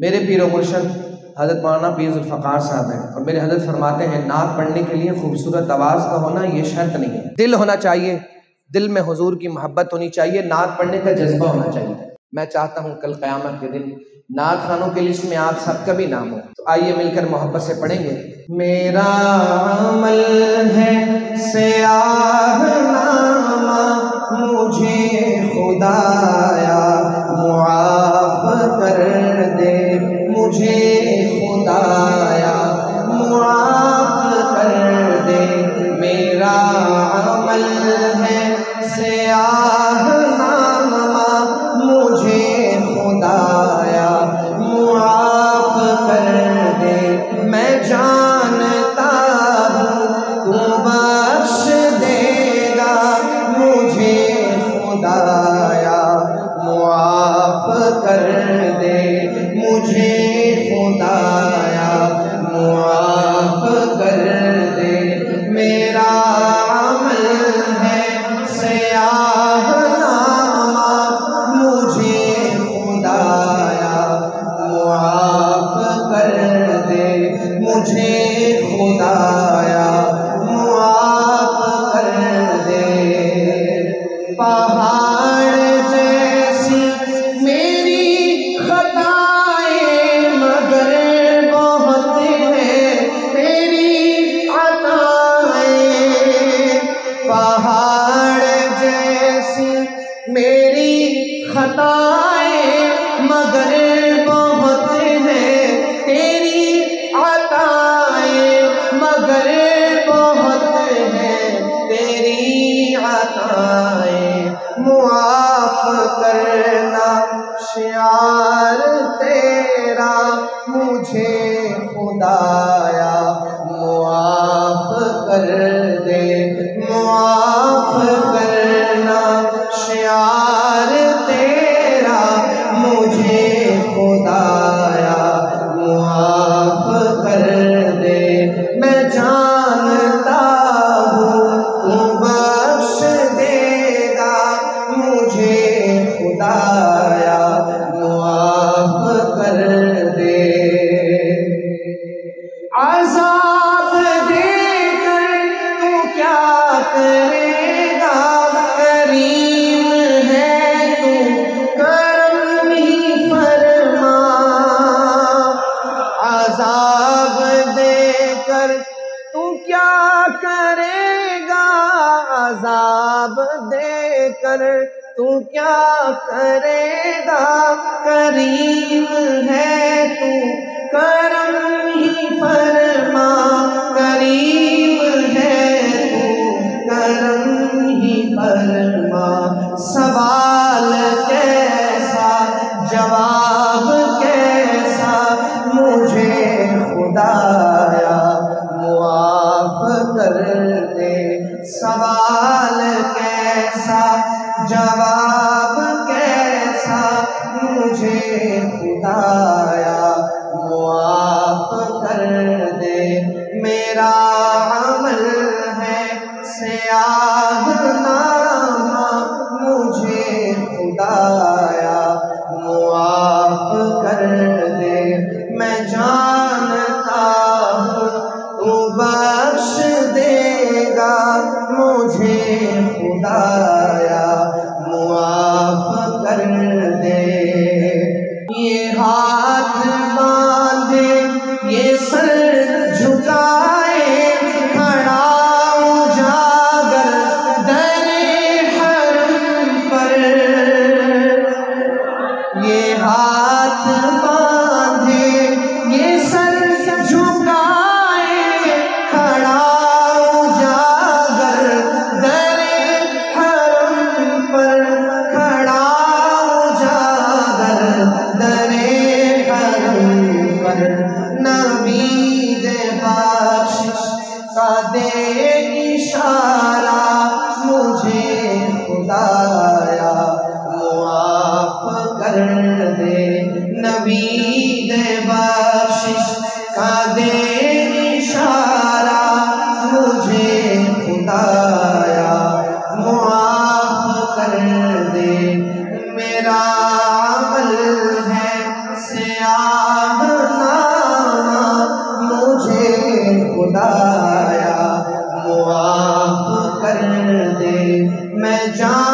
میرے پیر و مرشد حضرت مولانا پیر الفقار صاحب ہیں اور میرے حضرت فرماتے ہیں، نعت پڑھنے کے لیے خوبصورت آواز کا ہونا یہ شرط نہیں ہے۔ دل ہونا چاہیے، دل میں حضور کی محبت ہونی چاہیے، نعت پڑھنے کا جذبہ ہونا چاہیے۔ میں چاہتا ہوں کل قیامت کے دن نعت خانوں کے لسٹ میں آپ سب کا بھی نام ہو۔ تو آئیے مل کر محبت سے پڑھیں گے۔ میرا عمل ہے، سیاہ Baha. شعار تیرا، مجھے خدایا، معاف کر دے، معاف کرنا۔ شعار تیرا، مجھے خدایا، معاف کر دے۔ میں جانتا عذاب دے کر تو کیا کرے گا؟ کریم ہے تو کرم ہی فرما، کریم ہے تو کرم ہی فرما۔ سوال کیسا، جواب کیسا؟ مجھے خدایا معاف کر دے۔ سوال جواب کیسا مجھے خدایا؟ معاف کر دے، میرا عمل ہے سیاہ نامہ مجھے خدایا۔ معاف کر دے، میں جانتا ہوں، تو بخش دے گا مجھے خدایا۔ پر نوید بخشش کا دے اشارہ مجھے خدایا معاف کر دے نوید خدایا معاف کر دے میں جان